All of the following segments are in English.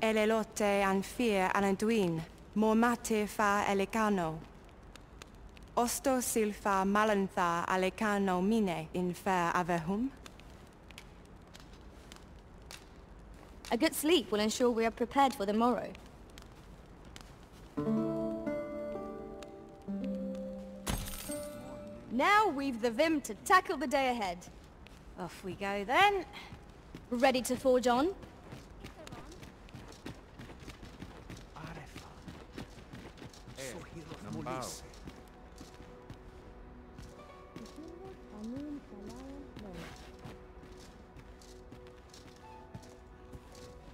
Elelote anfir mormate fa. Osto silfa malantha alecano mine in fair avehum. A good sleep will ensure we are prepared for the morrow. Now we've the vim to tackle the day ahead. Off we go then. Ready to forge on?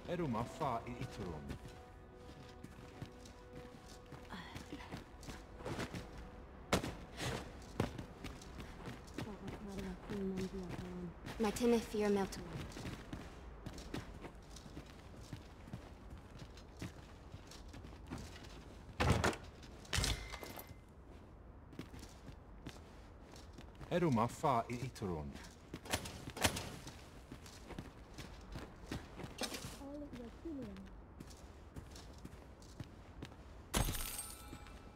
Eru ma fa i iturum. Martina Fear Melton. Ma fa i iturum.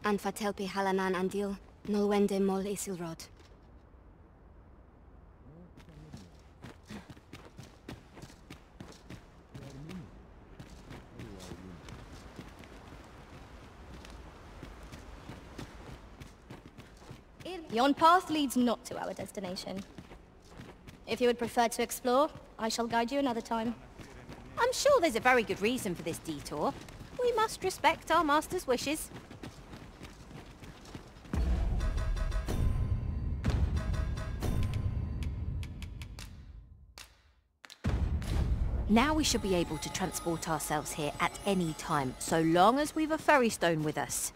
Anfatelpi halanan andil, nolwende mol isilrod. Yon path leads not to our destination. If you would prefer to explore, I shall guide you another time. I'm sure there's a very good reason for this detour. We must respect our master's wishes. Now we should be able to transport ourselves here at any time, so long as we've a ferry stone with us.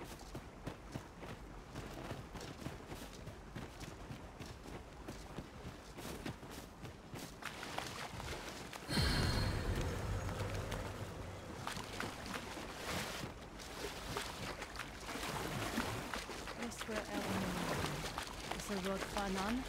Carilm,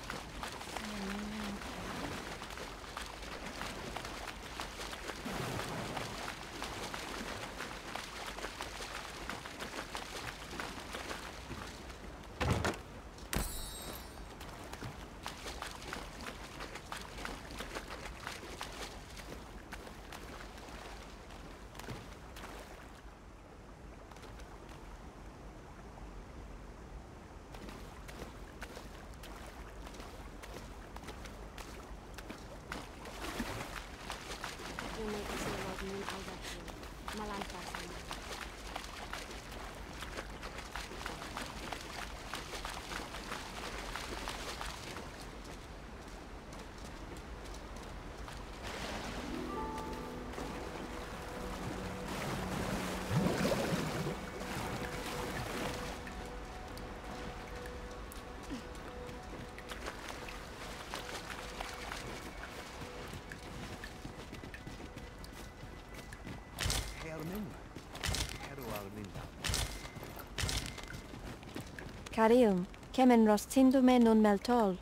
kemen rostindo me non meltol.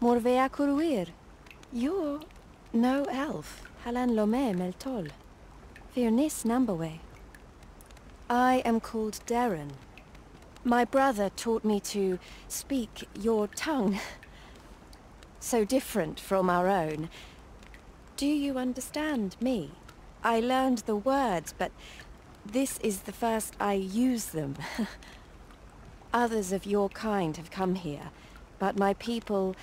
Morvea curuir. You're no elf. Halan lome meltol. Firnis nambawe. I am called Darren. My brother taught me to speak your tongue. So different from our own. Do you understand me? I learned the words, but this is the first I use them. Others of your kind have come here, but my people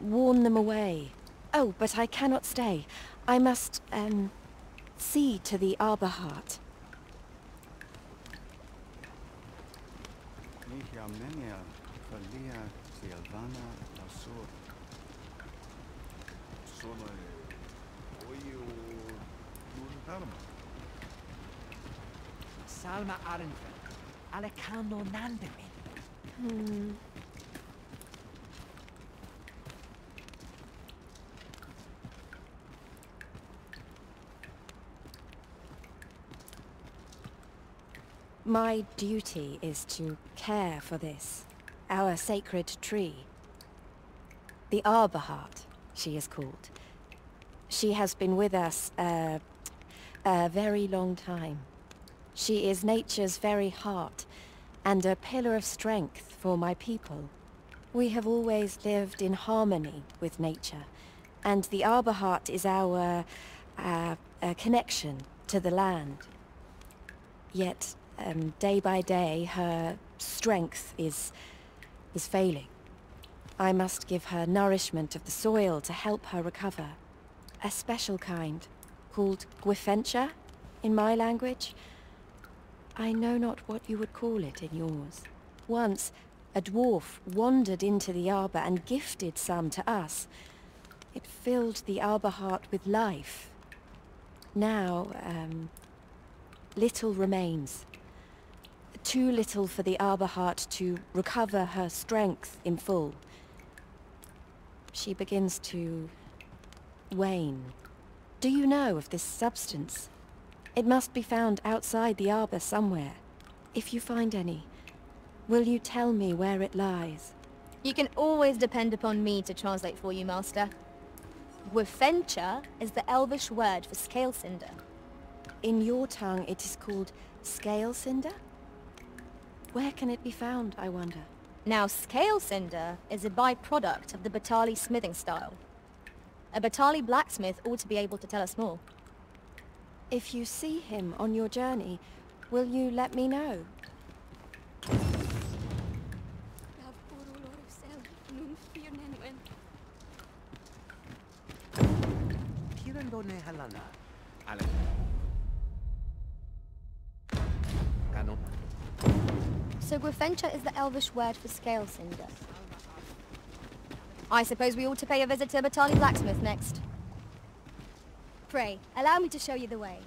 warn them away. Oh, but I cannot stay. I must, um, see to the Arbor Heart. Salma Arenfen, Hmm. My duty is to care for this, our sacred tree. The Arbor Heart, she is called. She has been with us uh, a very long time. She is nature's very heart, and a pillar of strength for my people. We have always lived in harmony with nature, and the Arbor Heart is our uh, connection to the land. Yet, um, day by day, her strength is is failing. I must give her nourishment of the soil to help her recover. A special kind, called Gwifencha in my language. I know not what you would call it in yours. Once, a dwarf wandered into the arbor and gifted some to us. It filled the arbor heart with life. Now, um, little remains. Too little for the arbor heart to recover her strength in full. She begins to wane. Do you know of this substance? It must be found outside the arbor somewhere. If you find any, will you tell me where it lies? You can always depend upon me to translate for you, Master. Gwifencha is the Elvish word for scale cinder. In your tongue, it is called scale cinder? Where can it be found, I wonder? Now, scale cinder is a byproduct of the Battahli smithing style. A Battahli blacksmith ought to be able to tell us more. If you see him on your journey, will you let me know? So Gwifencha is the Elvish word for scale cinder. I suppose we ought to pay a visit to Battahli blacksmith next. Pray, allow me to show you the way.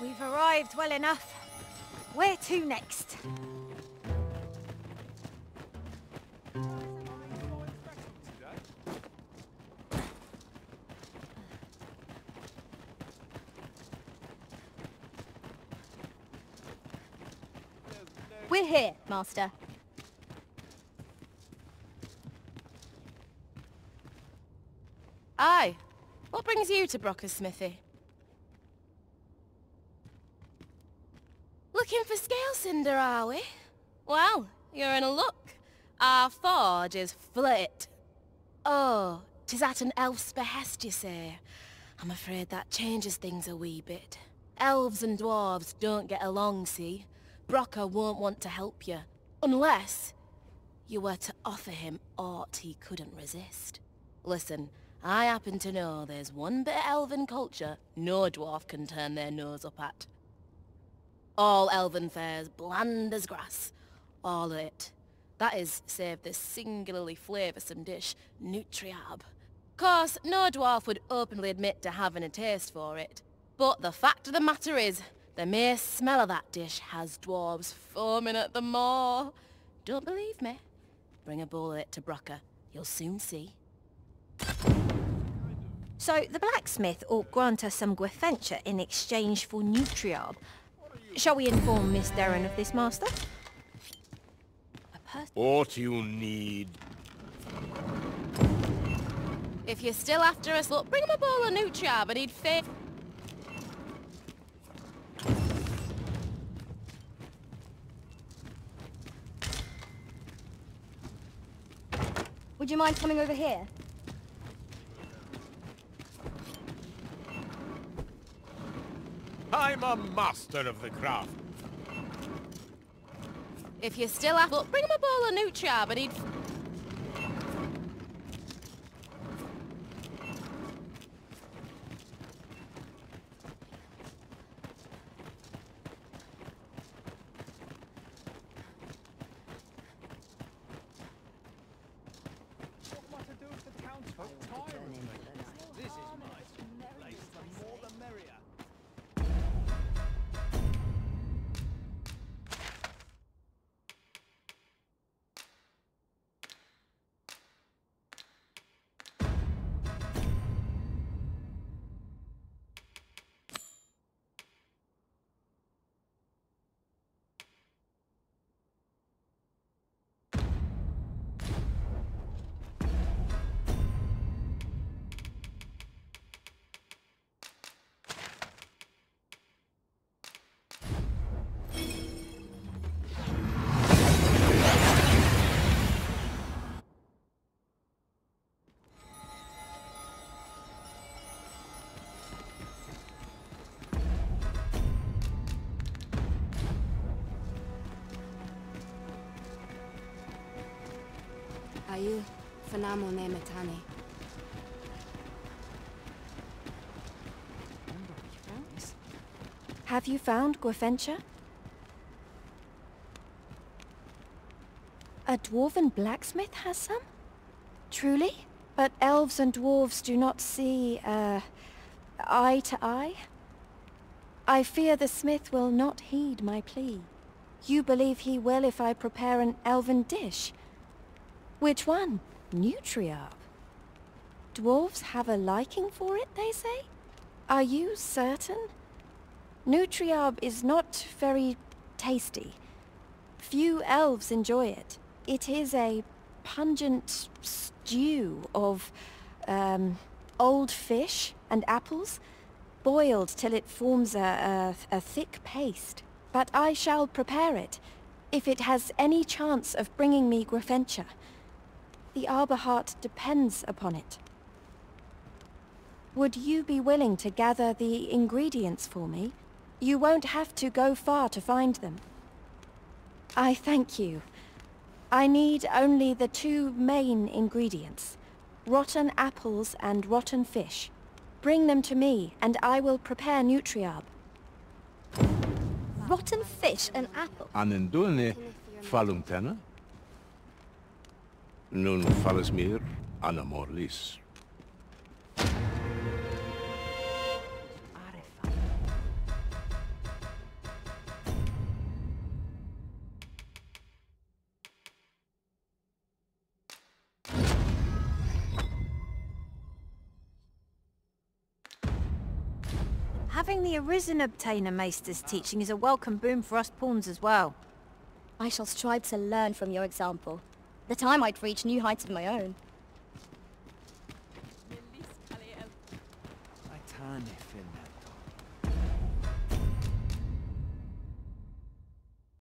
We've arrived well enough. Where to next? We're here, Master. Aye. What brings you to Brocker's smithy? Looking for scale cinder, are we? Well, you're in a luck. Our forge is flit. Oh, tis at an elf's behest, you say. I'm afraid that changes things a wee bit. Elves and dwarves don't get along, see? Brocker won't want to help you. Unless you were to offer him aught he couldn't resist. Listen, I happen to know there's one bit of elven culture no dwarf can turn their nose up at. All elven fare's bland as grass. All of it. That is, save this singularly flavoursome dish, Nutriab. Course, no dwarf would openly admit to having a taste for it. But the fact of the matter is, the mere smell of that dish has dwarves foaming at the maw. Don't believe me? Bring a bowl of it to Brocker. You'll soon see. So the blacksmith ought grant us some Gwifencha in exchange for Nutriarb. Shall we inform Miss Darren of this, Master? A pers- What you need. If you're still after us, look, bring him a bowl of Nutriab and he'd fit. Would you mind coming over here? I'm a master of the craft. If you're still after, look, bring him a bowl of Nutriab and he'd. Fanamo. Have you found Gwefencha? A dwarven blacksmith has some? Truly? But elves and dwarves do not see, uh, eye to eye? I fear the smith will not heed my plea. You believe he will if I prepare an elven dish? Which one? Nutriarb? Dwarves have a liking for it, they say? Are you certain? Nutriarb is not very tasty. Few elves enjoy it. It is a pungent stew of um, old fish and apples, boiled till it forms a, a, a thick paste. But I shall prepare it, if it has any chance of bringing me Grafentia. The Arbor Heart depends upon it. Would you be willing to gather the ingredients for me? You won't have to go far to find them. I thank you. I need only the two main ingredients. Rotten apples and rotten fish. Bring them to me, and I will prepare Nutriarb. Rotten fish and apple. Anendune falumtena? Nun falles mir anamorlis. Having the Arisen Obtainer Maester's teaching is a welcome boon for us pawns as well. I shall strive to learn from your example, that I'd reach new heights of my own.